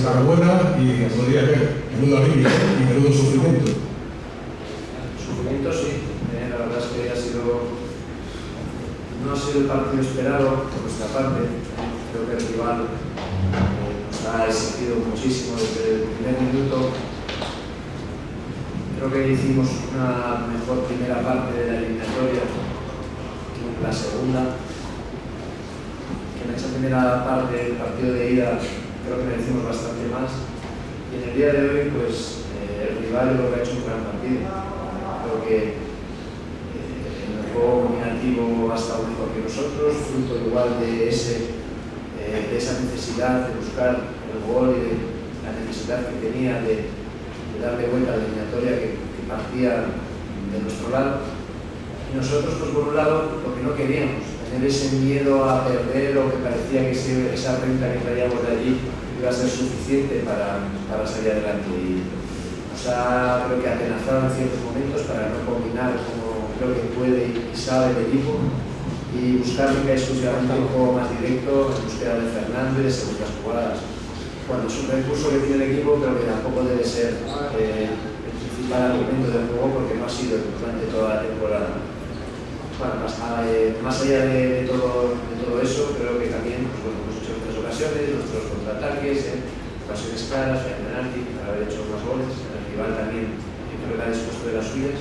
enhorabuena y podría ver menudo alivio y menudo sufrimiento. Sufrimiento sí, eh, la verdad es que ha sido no ha sido el partido esperado por nuestra parte. Creo que el rival eh, nos ha exigido muchísimo desde el primer minuto. Creo que hicimos una mejor primera parte de la eliminatoria que la segunda. En esa primera parte del partido de ida creo que merecimos bastante más. Y en el día de hoy, pues eh, el rival creo que ha hecho un gran partido. Creo que eh, en el juego combinativo ha estado mejor que nosotros, fruto igual de, ese, eh, de esa necesidad de buscar el gol y de la necesidad que tenía de, de darle vuelta la eliminatoria que, que partía de nuestro lado. Y nosotros, pues por un lado, lo que no queríamos, tener ese miedo a perder o que parecía que esa renta que traíamos de allí iba a ser suficiente para, para salir adelante. Y nos ha, creo que, atenazado en ciertos momentos para no combinar como creo que puede y sabe el equipo y buscar que exclusivamente un juego más directo en búsqueda de Fernández, según las jugadas. Cuando es un recurso que tiene el equipo, creo que tampoco debe ser eh, el principal argumento del juego porque no ha sido durante toda la temporada. Bueno, más, allá de, todo, eso, creo que también pues, hemos hecho otras ocasiones, nuestros contraataques, eh, ocasiones claras, el penalti, para haber hecho más goles, el rival también yo creo que ha dispuesto de las suyas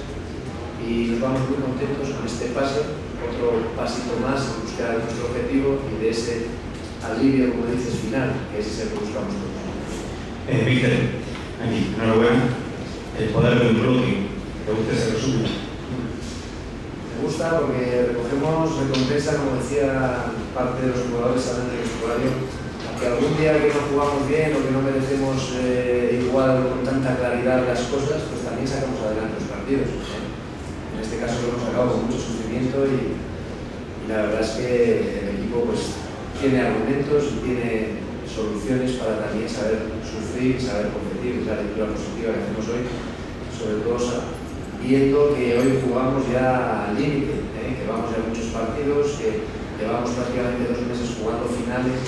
y nos vamos muy contentos con este pase, otro pasito más en buscar nuestro objetivo y de ese alivio, como dices, final, que es el que buscamos todos. Eh, Víctor, aquí, enhorabuena, el poder de un bloque, ¿te gusta ese resumen? Gusta porque recogemos recompensa, como decía parte de los jugadores hablando del vestuario, que algún día que no jugamos bien o que no merecemos eh, igual con tanta claridad las cosas, pues también sacamos adelante los partidos. En este caso lo hemos sacado con mucho sufrimiento y, la verdad es que el equipo pues, tiene argumentos y tiene soluciones para también saber sufrir saber competir, es la lectura positiva que hacemos hoy, sobre todo viendo que hoy jugamos ya al límite, ¿eh? que vamos ya muchos partidos, que llevamos prácticamente dos meses jugando finales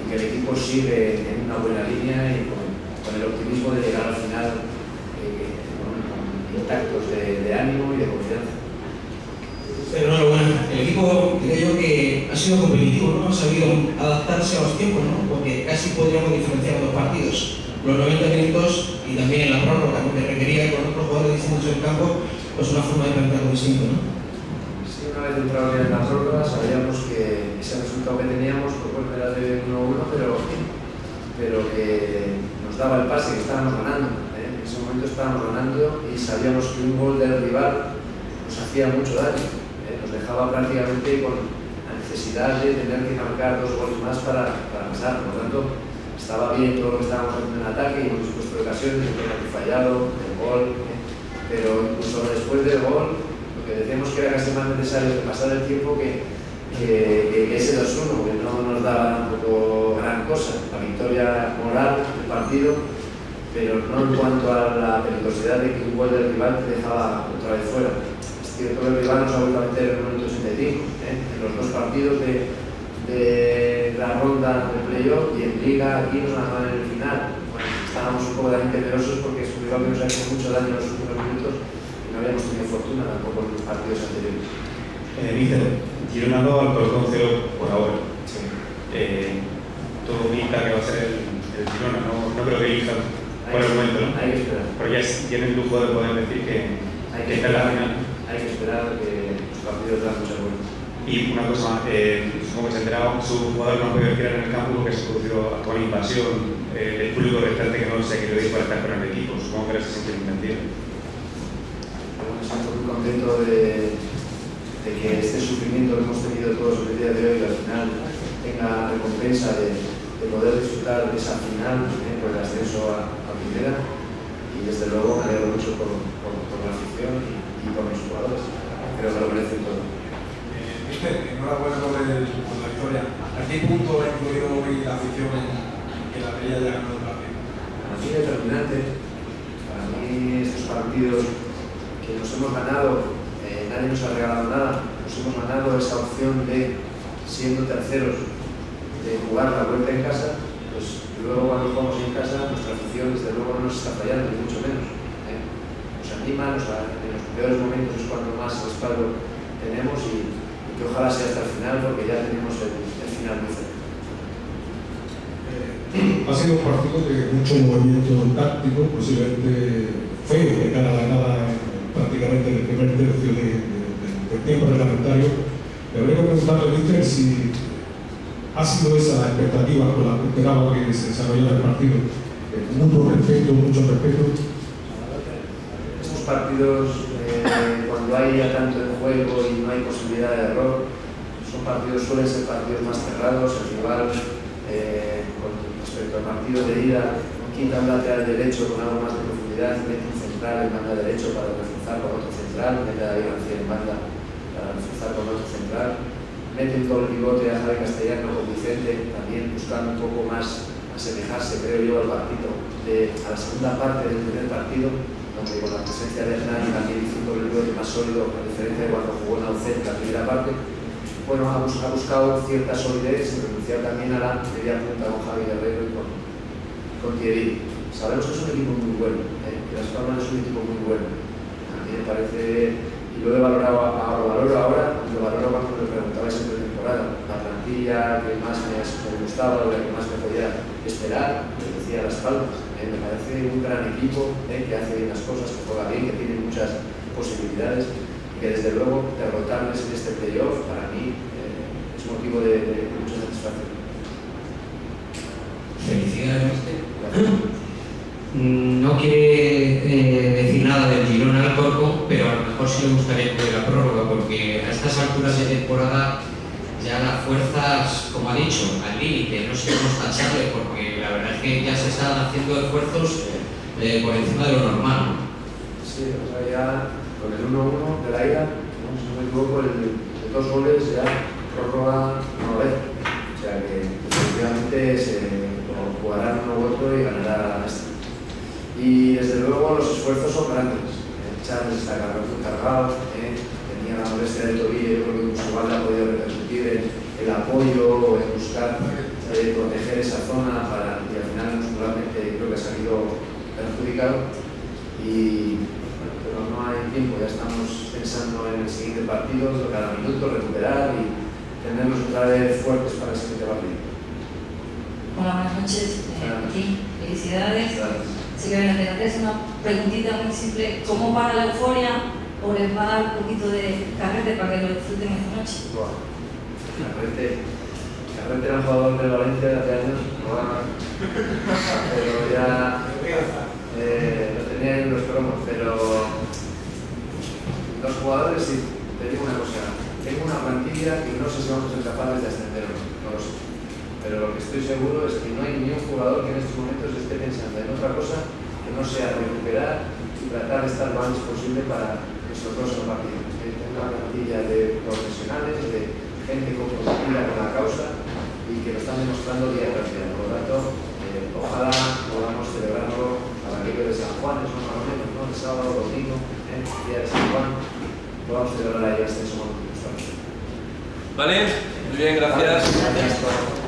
y que el equipo sigue en una buena línea y con, con el optimismo de llegar al final eh, con, con, intactos de, de, ánimo y de confianza. Enhorabuena. El equipo, creo yo que ha sido competitivo, ¿no? ha sabido adaptarse a los tiempos, ¿no? porque casi podríamos diferenciar los partidos. Los 90 minutos y también en la prórroga, porque requería con otros jugadores distintos en el campo, pues una forma de plantearlo distinto. ¿no? Sí, una vez entrado en la prórroga sabíamos que ese resultado que teníamos pues, bueno, era de 1-1, pero, pero que nos daba el pase, que estábamos ganando. ¿eh? En ese momento estábamos ganando y sabíamos que un gol del rival nos hacía mucho daño. Dejaba prácticamente con la necesidad de tener que marcar dos goles más para, para pasar. Por lo tanto, estaba bien todo lo que estábamos haciendo en ataque y hemos dispuesto de ocasiones, el fallado, el gol, ¿eh? pero incluso después del gol, lo que decíamos que era casi más necesario que pasar el tiempo que ese 2-1, que no nos daba tampoco gran cosa, la victoria moral del partido, pero no en cuanto a la peligrosidad de que un gol del rival te dejaba otra vez fuera. Es cierto que el rival nos ha vuelto a meter en el momento 65, ¿eh? en los dos partidos de de la ronda del playoff y en Liga aquí nos ganaron en el final. Bueno, estábamos un poco también temerosos porque es un rival que nos ha hecho mucho daño en los últimos minutos y no habíamos tenido fortuna tampoco en los partidos anteriores. Eh, Víctor, Girona no al colocón cero por ahora. Sí. Eh, todo pinta que va a ser el, el Girona, no, no creo que elijan por el momento, ¿no? Hay que esperar. Pero ya tienen el lujo de poder decir que, hay que está en la final. Hay que esperar que los partidos dan muchas vueltas. Y una cosa eh, supongo que se ha enterado, su jugador no ha podido quedar en el campo porque se produjo actual invasión eh, público restante que no se ha querido ir para estar con el equipo. Supongo que ahora se siente mentira. Bueno, siento muy contento de, de, que este sufrimiento que hemos tenido todos el día de hoy al final tenga recompensa de, de poder disfrutar de esa final eh, por el ascenso a, a primera y desde luego me alegro mucho por, por, por la afición y, por mis jugadores. Creo que lo merecen todo. enhorabuena por, el, por la victoria. ¿A qué punto ha influido hoy la afición en que la pelea haya ganado el partido? Para mí determinante. Para mí estos partidos que nos hemos ganado, eh, nadie nos ha regalado nada, nos hemos ganado esa opción de, siendo terceros, de jugar la vuelta en casa, pues luego cuando jugamos en casa nos está fallando, ni mucho menos. En los peores momentos es cuando más respaldo tenemos y, y que ojalá sea hasta el final porque ya tenemos el, el final muy cerca. Eh, ha sido un partido de mucho movimiento táctico, posiblemente feo de cara a la nada prácticamente en el primer tercio de, de, de, del tiempo reglamentario. Le habría que preguntarle, Víctor, si ha sido esa la expectativa con la que esperaba que se desarrollara el partido. Eh, mucho respeto, mucho respeto. Partidos, eh, cuando hay ya tanto en juego y no hay posibilidad de error, son partidos, suelen ser partidos más cerrados, el rival, eh, con respecto al partido de ida, quita un lateral derecho con algo más de profundidad, mete un central en banda derecho para reforzar con otro central, mete a David García en banda para reforzar con otro central, mete un doble pivote a Javi Castellano con Vicente, también buscando un poco más asemejarse, creo yo, al partido, a la segunda parte del primer partido, donde con la presencia de Hernán también hizo un doble más sólido, a diferencia de cuando jugó en en la primera parte, bueno, ha, bus ha buscado cierta solidez sin renunciar también a la media punta con Javi Guerrero y con, con Thierry. Sabemos que es un equipo muy bueno, ¿eh? que Las Palmas es un equipo muy bueno. A mí me parece, y lo he valorado ahora, lo valoro ahora, lo valoro cuando me preguntabais en temporada, la plantilla que más me, me gustaba, la que más me podía esperar, les decía Las Palmas. ¿Eh? Me parece un gran equipo ¿eh? que hace las cosas, que juega bien, que tiene muchas posibilidades que desde luego derrotarles en este playoff para mí eh, es motivo de, mucha satisfacción. Felicidades. No quiere decir nada del Girona al Corpo, pero a lo mejor sí le gustaría que la prórroga, porque a estas alturas de temporada ya las fuerzas, como ha dicho, al límite, no sé cómo tachable, porque la verdad es que ya se están haciendo esfuerzos eh, por encima de lo normal. Sí, o sea, ya con el 1-1 de la ida, ¿no? si no me equivoco, el, de dos goles ya prórroga no vez. O sea que definitivamente se jugarán uno otro y ganará la esta. Y desde luego los esfuerzos son grandes. Charles está cargado, ¿eh? tenía la molestia de tobillo, yo creo que con su banda ha el apoyo, en buscar eh, proteger esa zona para, y al final muscularmente creo que ha salido perjudicado. Y pero no hay tiempo, ya estamos pensando en el siguiente partido, cada minuto recuperar y tenernos otra vez fuertes para el siguiente partido. Hola, buenas noches. Eh, felicidades. Gracias. Sí que me hacer una preguntita muy simple. ¿Cómo para la euforia o les va a dar un poquito de carrete para que lo disfruten esta noche? Wow. Carrete, Carrete era un jugador de Valencia de hace años, pero ya eh, lo tenía en los cromos, pero los jugadores, sí, te digo una cosa, tengo una plantilla que no sé si vamos a ser capaces de ascender o no, no lo sé. Pero lo que estoy seguro es que no hay ni un jugador que en estos momentos esté pensando en otra cosa que no sea recuperar y tratar de estar lo antes posible para nuestro próximo partido. Tengo una plantilla de profesionales, de gente comprometida con la causa y que lo están demostrando día tras día. Por lo tanto, eh, ojalá podamos celebrarlo para aquello de San Juan, eso más o menos, ¿no? El sábado, domingo, ¿eh? día de San Juan, podamos celebrar ahí este somos Vale, muy bien, gracias. gracias.